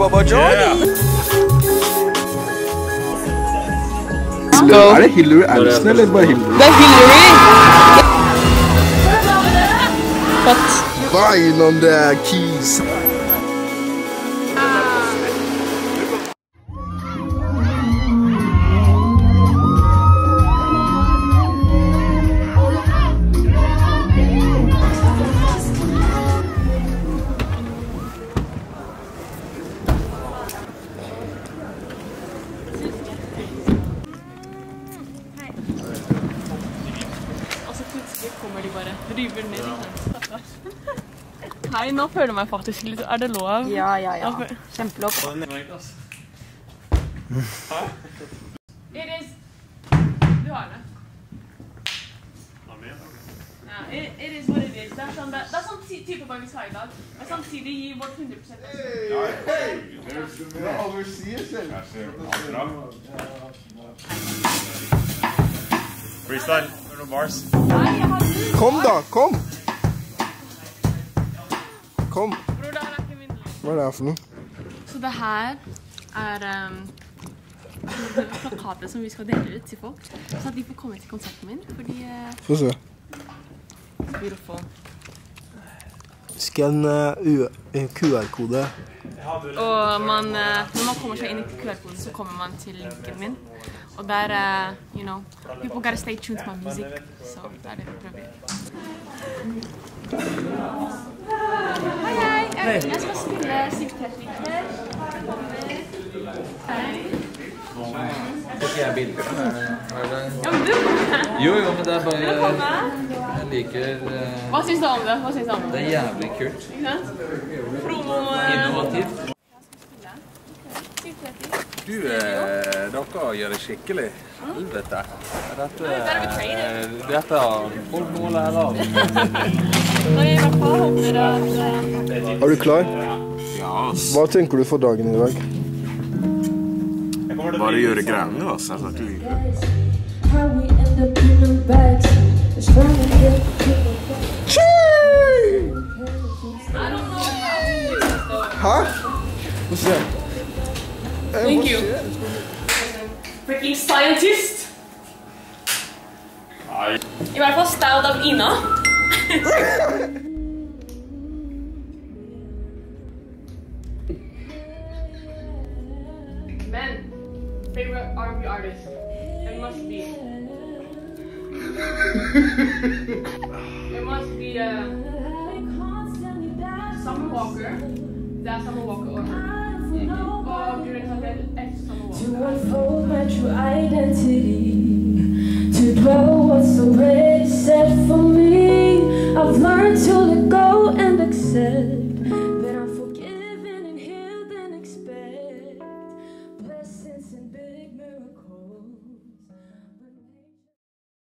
Bubba Johnny. Let's go. अरे I'm. The Hillary? What? On their keys. Kommer de bare river ned. Ja. Hei, nå føler jeg meg faktisk litt Er det lov? Ja, ja, ja. Ok. Kjempelov. Iris, Du har det. Ja, it, it is what it is. Det er sånn, det, det er sånn ty- type man vil ha i dag. Men samtidig gi vårt 100 Freestyle. Bruno Mars. Nei, jeg noen bars. Kom da, kom! Kom. Det er. Hva er det her for noe? Så det her er um, plakatet som vi skal dele ut til folk. Så at de får komme til konserten min. Fordi uh, Få se. Beautiful. Skann QR-kode. Og man, eh, når man kommer seg inn i QR-koden, så kommer man til linken min. Og der, uh, you know, people gotta stay tuned to my music. Så det er det vi prøver. Hei, hei. Jeg, skal spille Sikkerhetsviker. Hei. Ikke jeg bilder. Er det- Ja, men du. Jo, jo, men det er bare Jeg liker eh, Hva syns du om det? Hva syns du om det? Det er jævlig kult. Ikke sant? Promo... eh, Innovativt. Du, eh, dere gjør det skikkelig. Helvete. Dette, eh, dette har folk noe å lære av. Og jeg i hvert fall håper at eh, Er du klar? Ja. Hva tenker du for dagen i dag? It's trying to get to the Hæ? Få se. Thank you. Freaking scientist! I hvert fall staud av Ina. favorite R&B artist? It must be. it must be uh, Summer Walker. Det er Summer Walker og Og grunnen til at jeg Summer Walker To unfold my true identity. To dwell what's already